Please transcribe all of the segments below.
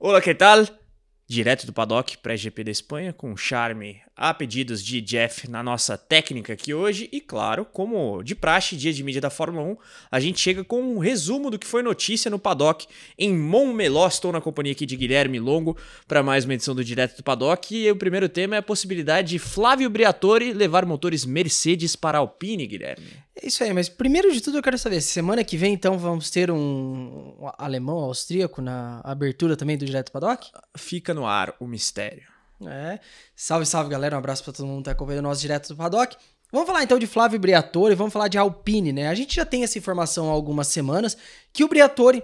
Olá, que tal? Direto do paddock pré-GP da Espanha, com charme a pedidos de Jeff na nossa técnica aqui hoje. E claro, como de praxe, dia de mídia da Fórmula 1, a gente chega com um resumo do que foi notícia no paddock em Montmeló. Estou na companhia aqui de Guilherme Longo para mais uma edição do Direto do Paddock. E o primeiro tema é a possibilidade de Flávio Briatore levar motores Mercedes para a Alpine, Guilherme. É isso aí, mas primeiro de tudo eu quero saber, semana que vem então vamos ter um, um alemão austríaco na abertura também do Direto do Paddock? Fica no ar o mistério. É. Salve, salve, galera. Um abraço para todo mundo que tá acompanhando nosso direto do Paddock. Vamos falar então de Flávio Briatore, vamos falar de Alpine, né? A gente já tem essa informação há algumas semanas que o Briatore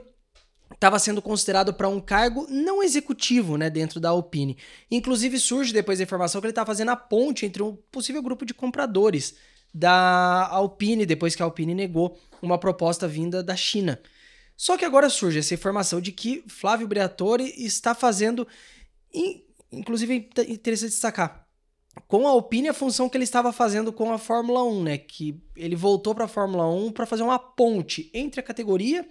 estava sendo considerado para um cargo não executivo, né, dentro da Alpine. Inclusive surge depois a informação que ele está fazendo a ponte entre um possível grupo de compradores da Alpine, depois que a Alpine negou uma proposta vinda da China. Só que agora surge essa informação de que Flávio Briatore está fazendo inclusive é interessante destacar, com a Alpine a função que ele estava fazendo com a Fórmula 1, né? Que ele voltou para a Fórmula 1 para fazer uma ponte entre a categoria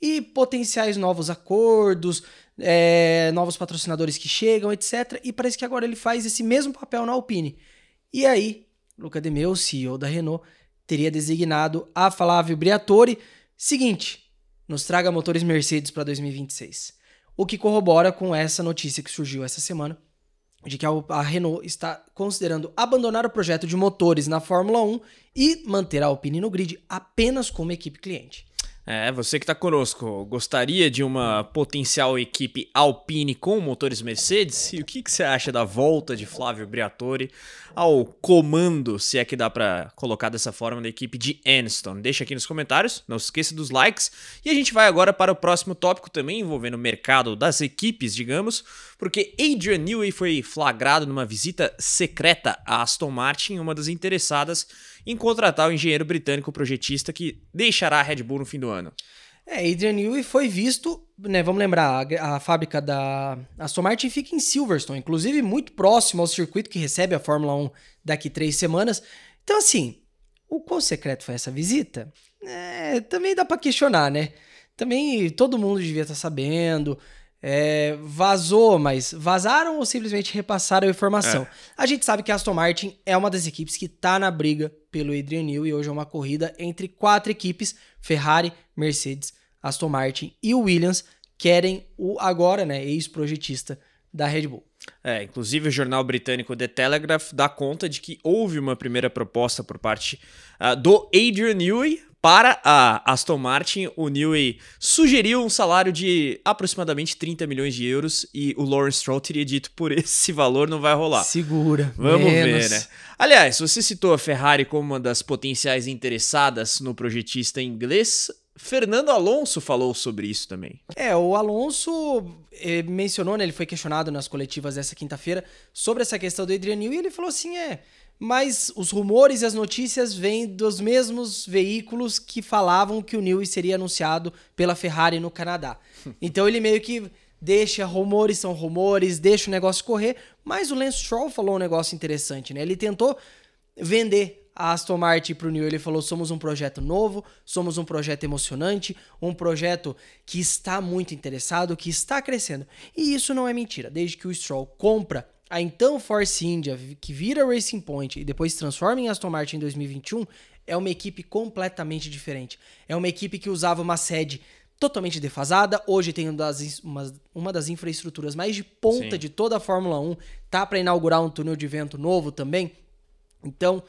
e potenciais novos acordos, é, novos patrocinadores que chegam, etc. E parece que agora ele faz esse mesmo papel na Alpine. E aí, Luca De Meo, CEO da Renault, teria designado a Flávio Briatore. Seguinte, nos traga motores Mercedes para 2026. O que corrobora com essa notícia que surgiu essa semana de que a Renault está considerando abandonar o projeto de motores na Fórmula 1 e manter a Alpine no grid apenas como equipe cliente. É, você que está conosco, gostaria de uma potencial equipe Alpine com motores Mercedes? E o que, que você acha da volta de Flávio Briatore ao comando, se é que dá para colocar dessa forma, da equipe de Aniston? Deixa aqui nos comentários, não se esqueça dos likes. E a gente vai agora para o próximo tópico também, envolvendo o mercado das equipes, digamos, porque Adrian Newey foi flagrado numa visita secreta a Aston Martin, uma das interessadas em contratar o engenheiro britânico projetista que deixará a Red Bull no fim do ano. É, Adrian Newey foi visto, né, vamos lembrar, a, a, fábrica da Aston Martin fica em Silverstone, inclusive muito próximo ao circuito que recebe a Fórmula 1 daqui três semanas. Então, assim, o quão secreto foi essa visita? É, também dá para questionar, né? Também todo mundo devia estar tá sabendo é, vazou, mas vazaram ou simplesmente repassaram a informação? É. A gente sabe que a Aston Martin é uma das equipes que está na briga pelo Adrian Newey e hoje é uma corrida entre quatro equipes: Ferrari, Mercedes, Aston Martin e Williams querem o agora, né, ex-projetista da Red Bull. É, inclusive o jornal britânico The Telegraph dá conta de que houve uma primeira proposta por parte uh, do Adrian Newey para a Aston Martin, o Newey sugeriu um salário de aproximadamente 30 milhões de euros e o Lawrence Stroll teria dito por esse valor não vai rolar. Segura. Vamos menos. ver, né? Aliás, você citou a Ferrari como uma das potenciais interessadas no projetista inglês. Fernando Alonso falou sobre isso também. É, o Alonso mencionou, né, ele foi questionado nas coletivas dessa quinta-feira sobre essa questão do Adrian Newey e ele falou assim, é, mas os rumores e as notícias vêm dos mesmos veículos que falavam que o Newey seria anunciado pela Ferrari no Canadá. Então ele meio que deixa rumores são rumores, deixa o negócio correr, mas o Lance Stroll falou um negócio interessante, né? Ele tentou vender a Aston Martin para o Newey, ele falou: somos um projeto novo, somos um projeto emocionante, um projeto que está muito interessado, que está crescendo. E isso não é mentira. Desde que o Stroll compra a então Force India, que vira Racing Point e depois se transforma em Aston Martin em 2021, é uma equipe completamente diferente. É uma equipe que usava uma sede totalmente defasada. Hoje tem uma das, uma, uma das infraestruturas mais de ponta Sim. de toda a Fórmula 1. Tá para inaugurar um túnel de vento novo também. Então,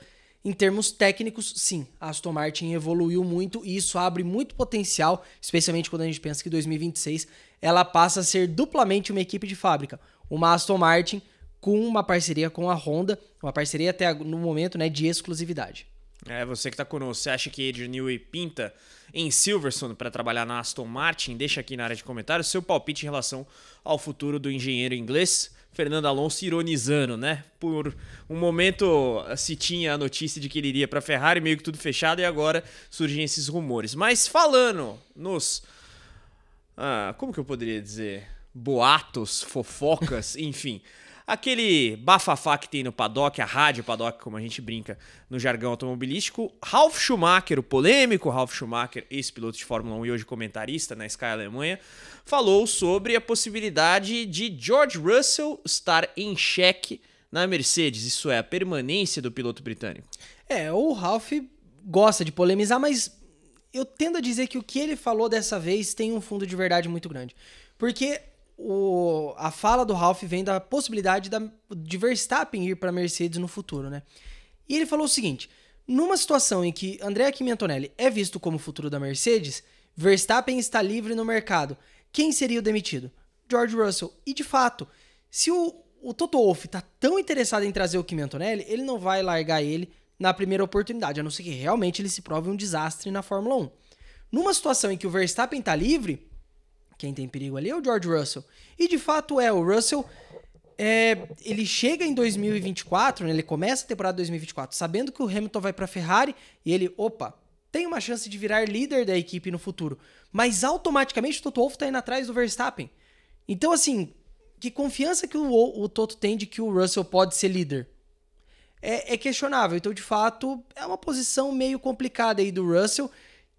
em termos técnicos, sim, a Aston Martin evoluiu muito e isso abre muito potencial, especialmente quando a gente pensa que 2026 ela passa a ser duplamente uma equipe de fábrica. Uma Aston Martin com uma parceria com a Honda, uma parceria até no momento né, de exclusividade. É, você que está conosco, você acha que Adrian Newey pinta em Silverstone para trabalhar na Aston Martin? Deixa aqui na área de comentários seu palpite em relação ao futuro do engenheiro inglês. Fernando Alonso ironizando, né? Por um momento se tinha a notícia de que ele iria para Ferrari, meio que tudo fechado, e agora surgem esses rumores. Mas falando nos. Ah, como que eu poderia dizer? Boatos, fofocas, enfim. Aquele bafafá que tem no paddock, a rádio paddock, como a gente brinca no jargão automobilístico. Ralf Schumacher, o polêmico Ralf Schumacher, ex-piloto de Fórmula 1 e hoje comentarista na Sky Alemanha, falou sobre a possibilidade de George Russell estar em xeque na Mercedes, isso é, a permanência do piloto britânico. É, o Ralf gosta de polemizar, mas eu tendo a dizer que o que ele falou dessa vez tem um fundo de verdade muito grande. Porque o, a fala do Ralph vem da possibilidade da, de Verstappen ir para Mercedes no futuro, né? E ele falou o seguinte: numa situação em que Kimi Antonelli é visto como futuro da Mercedes, Verstappen está livre no mercado. Quem seria o demitido? George Russell. E de fato, se o, o Toto Wolff está tão interessado em trazer o Kimi Antonelli, ele não vai largar ele na primeira oportunidade, a não ser que realmente ele se prove um desastre na Fórmula 1. Numa situação em que o Verstappen está livre, quem tem perigo ali é o George Russell. E de fato é, o Russell é, ele chega em 2024, né, ele começa a temporada 2024 sabendo que o Hamilton vai para a Ferrari e ele, opa, tem uma chance de virar líder da equipe no futuro. Mas automaticamente o Toto Wolff está indo atrás do Verstappen. Então, assim, que confiança que o, o Toto tem de que o Russell pode ser líder? É, é questionável. Então, de fato, é uma posição meio complicada aí do Russell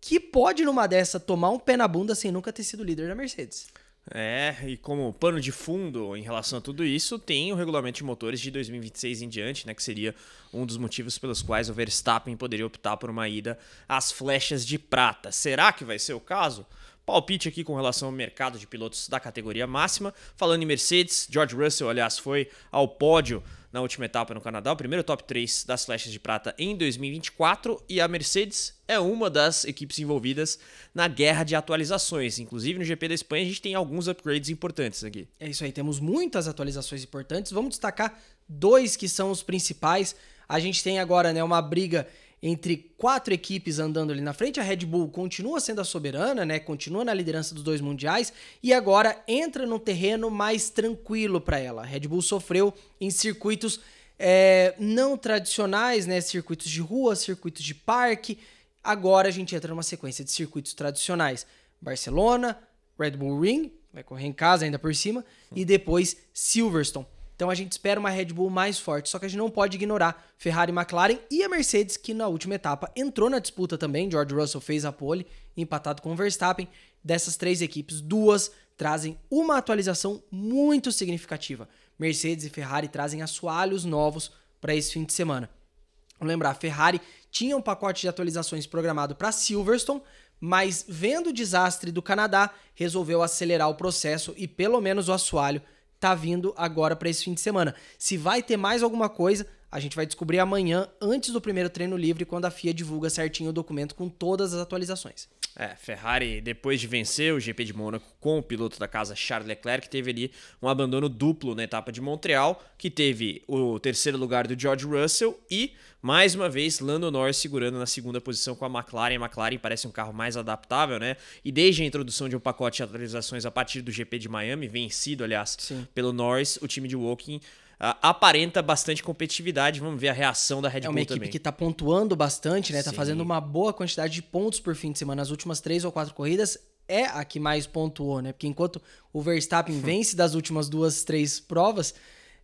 que pode, numa dessa, tomar um pé na bunda sem nunca ter sido líder da Mercedes. É, e como pano de fundo em relação a tudo isso, tem o regulamento de motores de 2026 em diante, né, que seria um dos motivos pelos quais o Verstappen poderia optar por uma ida às flechas de prata. Será que vai ser o caso? Palpite aqui com relação ao mercado de pilotos da categoria máxima. Falando em Mercedes, George Russell, aliás, foi ao pódio na última etapa no Canadá, o primeiro top 3 das flechas de prata em 2024, e a Mercedes é uma das equipes envolvidas na guerra de atualizações. Inclusive no GP da Espanha a gente tem alguns upgrades importantes aqui. É isso aí, temos muitas atualizações importantes. Vamos destacar dois que são os principais. A gente tem agora né, uma briga entre quatro equipes andando ali na frente. A Red Bull continua sendo a soberana, né? Continua na liderança dos dois mundiais e agora entra no terreno mais tranquilo para ela. A Red Bull sofreu em circuitos é, não tradicionais, né? Circuitos de rua, circuitos de parque. Agora a gente entra numa sequência de circuitos tradicionais. Barcelona, Red Bull Ring, vai correr em casa ainda por cima, e depois Silverstone. Então a gente espera uma Red Bull mais forte, só que a gente não pode ignorar Ferrari, McLaren e a Mercedes, que na última etapa entrou na disputa também. George Russell fez a pole, empatado com o Verstappen. Dessas três equipes, duas trazem uma atualização muito significativa. Mercedes e Ferrari trazem assoalhos novos para esse fim de semana. Vamos lembrar, Ferrari tinha um pacote de atualizações programado para Silverstone, mas vendo o desastre do Canadá, resolveu acelerar o processo e pelo menos o assoalho tá vindo agora para esse fim de semana. Se vai ter mais alguma coisa, a gente vai descobrir amanhã, antes do primeiro treino livre, quando a FIA divulga certinho o documento com todas as atualizações. É, Ferrari, depois de vencer o GP de Mônaco com o piloto da casa Charles Leclerc, teve ali um abandono duplo na etapa de Montreal, que teve o terceiro lugar do George Russell e, mais uma vez, Lando Norris segurando na segunda posição com a McLaren. A McLaren parece um carro mais adaptável, né? E desde a introdução de um pacote de atualizações a partir do GP de Miami, vencido, aliás, Sim. pelo Norris, o time de Woking aparenta bastante competitividade. Vamos ver a reação da Red Bull também. É uma equipe também. que está pontuando bastante, né? Tá Sim. fazendo uma boa quantidade de pontos por fim de semana. Nas últimas três ou quatro corridas é a que mais pontuou, né? Porque enquanto o Verstappen vence das últimas duas, três provas,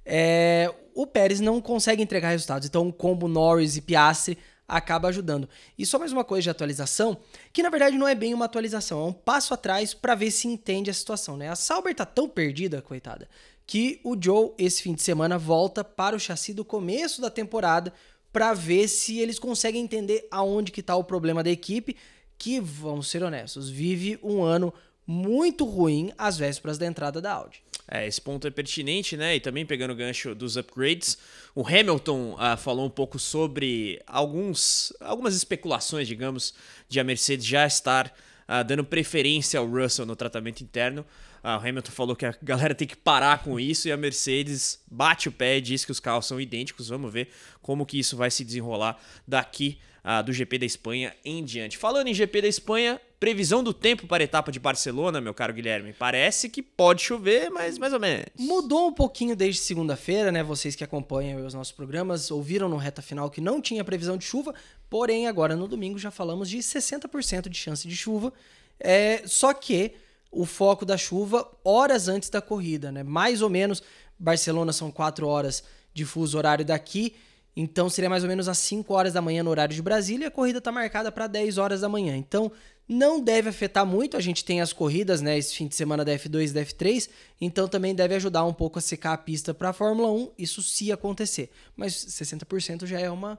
é... o Pérez não consegue entregar resultados. Então o combo Norris e Piastri acaba ajudando. E só mais uma coisa de atualização, que na verdade não é bem uma atualização, é um passo atrás para ver se entende a situação, né? A Sauber tá tão perdida, coitada, que o Joe, esse fim de semana, volta para o chassi do começo da temporada para ver se eles conseguem entender aonde que está o problema da equipe, que, vamos ser honestos, vive um ano muito ruim às vésperas da entrada da Audi. É, esse ponto é pertinente, né? E também pegando o gancho dos upgrades, o Hamilton uh, falou um pouco sobre alguns, algumas especulações, digamos, de a Mercedes já estar uh, dando preferência ao Russell no tratamento interno. Ah, o Hamilton falou que a galera tem que parar com isso e a Mercedes bate o pé e diz que os carros são idênticos. Vamos ver como que isso vai se desenrolar daqui ah, do GP da Espanha em diante. Falando em GP da Espanha, previsão do tempo para a etapa de Barcelona, meu caro Guilherme. Parece que pode chover, mas mais ou menos. Mudou um pouquinho desde segunda-feira, né? Vocês que acompanham os nossos programas ouviram no reta final que não tinha previsão de chuva, porém agora no domingo já falamos de 60% de chance de chuva. É, só que o foco da chuva horas antes da corrida, né? Mais ou menos Barcelona são 4 horas de fuso horário daqui. Então seria mais ou menos às 5 horas da manhã no horário de Brasília e a corrida está marcada para 10 horas da manhã. Então não deve afetar muito. A gente tem as corridas, né, esse fim de semana da F2 e da F3, então também deve ajudar um pouco a secar a pista para a Fórmula 1, isso se acontecer. Mas 60% já é uma,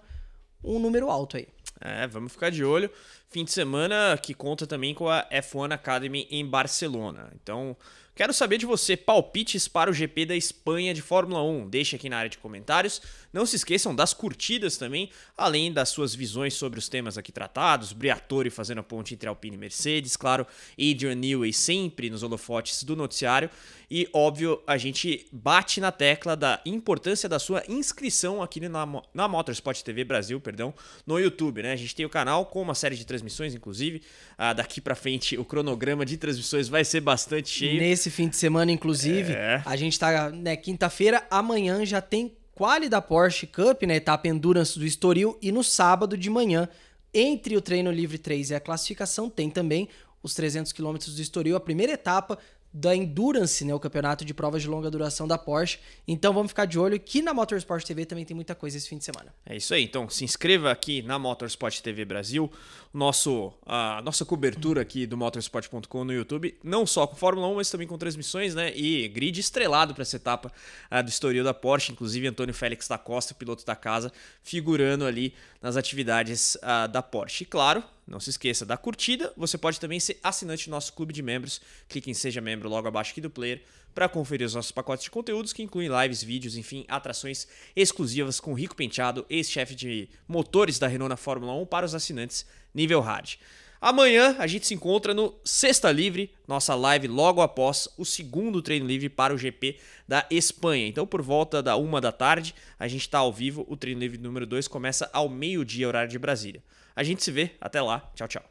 um número alto aí. É, vamos ficar de olho. Fim de semana que conta também com a F1 Academy em Barcelona. Então, Quero saber de você palpites para o GP da Espanha de Fórmula 1. Deixe aqui na área de comentários. Não se esqueçam das curtidas também, além das suas visões sobre os temas aqui tratados. Briatore fazendo a ponte entre Alpine e Mercedes, claro, Adrian Newey sempre nos holofotes do noticiário. E, óbvio, a gente bate na tecla da importância da sua inscrição aqui na, na Motorsport TV Brasil, perdão, no YouTube, né? A gente tem o canal com uma série de transmissões, inclusive. Ah, daqui para frente, o cronograma de transmissões vai ser bastante cheio. Nesse fim de semana, inclusive, é. a gente tá, né, quinta-feira, amanhã já tem quali da Porsche Cup, né, etapa Endurance do Estoril, e no sábado de manhã, entre o treino livre 3 e a classificação, tem também os 300 km do Estoril, a primeira etapa da Endurance, né, o campeonato de provas de longa duração da Porsche. Então vamos ficar de olho que na Motorsport TV também tem muita coisa esse fim de semana. É isso aí. Então se inscreva aqui na Motorsport TV Brasil, nosso a nossa cobertura aqui do motorsport.com no YouTube, não só com Fórmula 1, mas também com transmissões, né, e grid estrelado para essa etapa do Estoril da Porsche, inclusive Antônio Félix da Costa, piloto da casa, figurando ali nas atividades da Porsche. E claro, não se esqueça da curtida. Você pode também ser assinante do nosso clube de membros. Clique em Seja Membro logo abaixo aqui do player para conferir os nossos pacotes de conteúdos que incluem lives, vídeos, enfim, atrações exclusivas com Rico Penteado, ex-chefe de motores da Renault na Fórmula 1 para os assinantes nível hard. Amanhã a gente se encontra no Sexta Livre, nossa live logo após o segundo treino livre para o GP da Espanha. Então, por volta da uma da tarde, a gente está ao vivo. O treino livre número 2 começa ao meio-dia, horário de Brasília. A gente se vê, até lá. Tchau, tchau.